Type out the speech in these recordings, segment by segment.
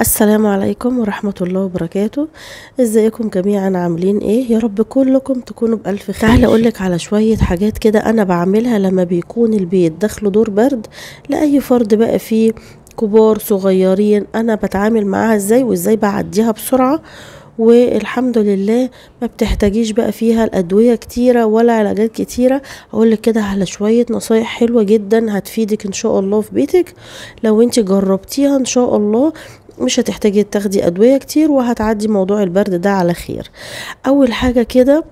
السلام عليكم ورحمة الله وبركاته. إزيكم جميعا؟ عاملين إيه؟ يا رب كلكم تكونوا بألف خير. تعالى اقولك على شوية حاجات كده أنا بعملها لما بيكون البيت داخله دور برد لأي فرد بقى فيه كبار صغيرين أنا بتعامل معاها إزاي وإزاي بعديها بسرعة. والحمد لله ما بتحتاجيش بقى فيها الأدوية كتيرة ولا علاجات كتيرة. أقول لك كده على شوية نصايح حلوة جدا هتفيدك إن شاء الله في بيتك. لو أنت جربتيها إن شاء الله مش هتحتاجي تاخدي أدوية كتير وهتعدي موضوع البرد ده على خير. أول حاجة كده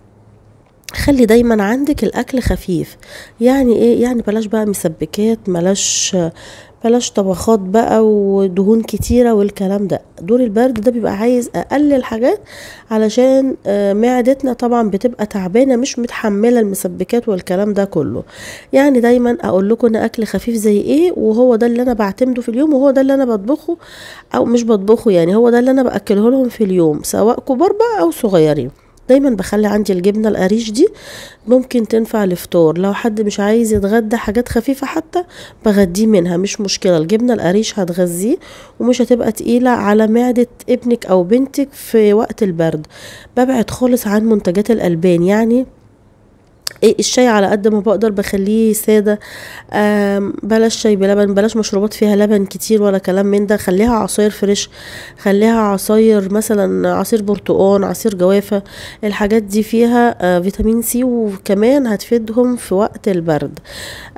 خلي دايما عندك الأكل خفيف. يعني إيه؟ يعني بلاش بقى مسبكات بلاش بلاش طبخات بقى ودهون كتيرة والكلام ده. دور البرد ده بيبقى عايز اقلل حاجات علشان آه، معدتنا طبعا بتبقى تعبانة مش متحملة المسبكات والكلام ده كله. يعني دايما أقول لكم إن أكل خفيف زي إيه وهو ده اللي أنا بعتمده في اليوم وهو ده اللي أنا بطبخه أو مش بطبخه يعني هو ده اللي أنا بأكله لهم في اليوم سواء كبار بقى أو صغيرين. دايما بخلي عندي الجبنة القريش دي ممكن تنفع لفطار لو حد مش عايز يتغدى حاجات خفيفة حتى بغديه منها مش مشكلة. الجبنة القريش هتغذيه ومش هتبقى تقيلة على معدة ابنك أو بنتك في وقت البرد. ببعد خالص عن منتجات الألبان يعني الشاي على قد ما بقدر بخليه سادة. آم، بلاش شاي بلبن بلاش مشروبات فيها لبن كتير ولا كلام من ده. خليها عصاير fresh خليها عصاير مثلا عصير برتقان عصير جوافة. الحاجات دي فيها آه، فيتامين سي وكمان هتفيدهم في وقت البرد.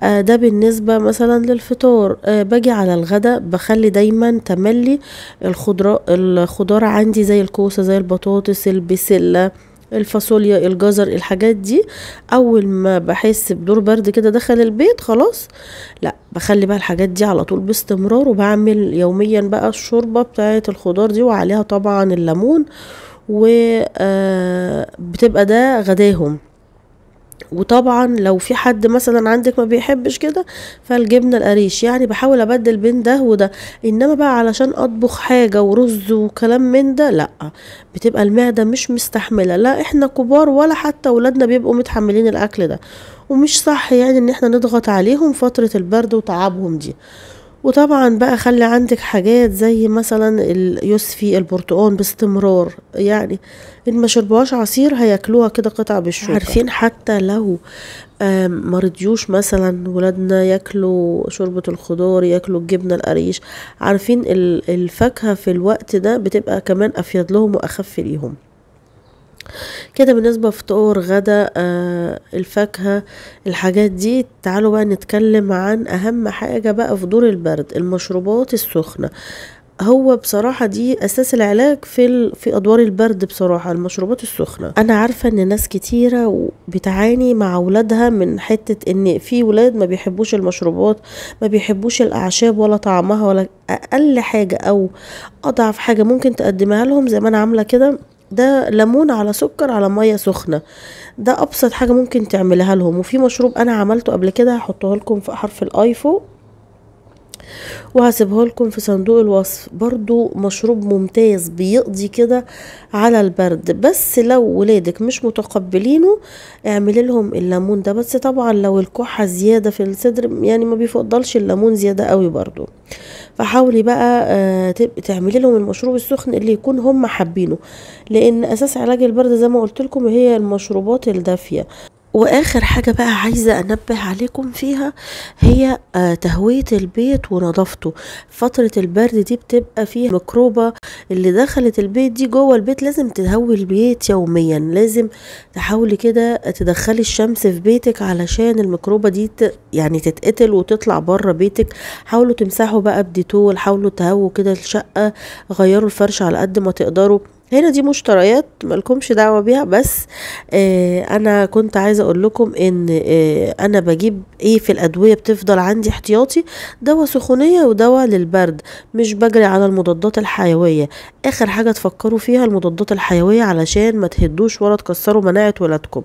آه، ده بالنسبة مثلا للفطار. آه، باجي على الغدا بخلي دايما تملي الخضرة الخضار عندي زي الكوسة زي البطاطس البسلة. الفاصوليا الجزر الحاجات دي أول ما بحس بدور برد كده دخل البيت خلاص لا بخلي بقى الحاجات دي على طول باستمرار وبعمل يوميا بقى الشوربة بتاعه الخضار دي وعليها طبعا الليمون وبتبقى ده غداهم. وطبعا لو في حد مثلا عندك ما بيحبش كده فالجبنة القريش. يعني بحاول أبدل بين ده وده. إنما بقى علشان أطبخ حاجة ورز وكلام من ده لأ. بتبقى المعدة مش مستحملة. لا إحنا كبار ولا حتى اولادنا بيبقوا متحملين الأكل ده. ومش صح يعني إن إحنا نضغط عليهم فترة البرد وتعبهم دي. وطبعا بقى خلي عندك حاجات زي مثلا اليوسفي البرتقال باستمرار. يعني إن ما شربوهاش عصير هياكلوها كده قطع بالشوكة. عارفين حتى لو ما رضيوش مثلا ولادنا ياكلوا شوربة الخضار ياكلوا الجبنة القريش عارفين ال- الفاكهة في الوقت ده بتبقى كمان افيد لهم وأخف ليهم. كده بالنسبة فطور غدا آه الفاكهة الحاجات دي تعالوا بقى نتكلم عن أهم حاجة بقى في دور البرد المشروبات السخنة هو بصراحة دي أساس العلاج في. في أدوار البرد بصراحة المشروبات السخنة أنا عارفة إن ناس كتيرة بتعاني مع أولادها من حتة إن في ولاد ما بيحبوش المشروبات ما بيحبوش الأعشاب ولا طعمها ولا أقل حاجة أو أضعف حاجة ممكن تقدمها لهم زي ما أنا عاملة كده ده ليمون على سكر على مية سخنة. ده أبسط حاجة ممكن تعملها لهم. وفي مشروب أنا عملته قبل كده هحطه لكم في حرف الآي فوق. وهسيبه لكم في صندوق الوصف. برضو مشروب ممتاز بيقضي كده على البرد. بس لو ولادك مش متقبلينه اعملي لهم الليمون ده. بس طبعا لو الكحة زيادة في الصدر يعني ما بيفضلش الليمون زيادة قوي برضو. فحاولي بقى آه، تعملي لهم المشروب السخن اللي يكون هم حابينه. لأن أساس علاج البرد زي ما قلت لكم هي المشروبات الدافية. وآخر حاجة بقى عايزة أنبه عليكم فيها هي آه، تهوية البيت ونظافته. فترة البرد دي بتبقى فيها ميكروبة اللي دخلت البيت دي جوه البيت لازم تهوي البيت يوميا. لازم تحاولي كده تدخلي الشمس في بيتك علشان الميكروبة دي. يعني تتقتل وتطلع بره بيتك. حاولوا تمسحوا بقى بديتول حاولوا تهووا كده الشقة غيروا الفرش على قد ما تقدروا. هنا دي مشتريات ملكمش دعوة بيها بس آه أنا كنت عايزة أقول لكم إن آه أنا بجيب إيه في الأدوية بتفضل عندي احتياطي؟ دواء سخونية ودواء للبرد مش بجري على المضادات الحيوية. آخر حاجة تفكروا فيها المضادات الحيوية علشان ما تهدوش ولا تكسروا مناعة ولادكم.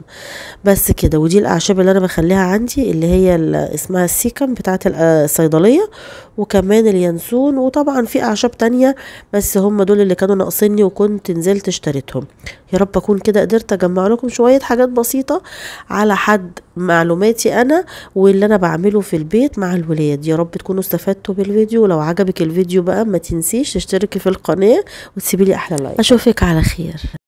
بس كده ودي الأعشاب اللي أنا بخليها عندي اللي هي اسمها السيكم بتاعت ال- الصيدلية وكمان اليانسون وطبعا في أعشاب تانية بس هم دول اللي كانوا ناقصيني وكنت نزلت اشتريتهم. يا رب أكون كده قدرت أجمع لكم شوية حاجات بسيطة على حد معلوماتي أنا واللي أنا بعمله في البيت مع الولاد. يا رب تكونوا استفدتوا بالفيديو ولو عجبك الفيديو بقى ما تنسيش تشتركي في القناة وتسيبي لي أحلى لايك. أشوفك على خير.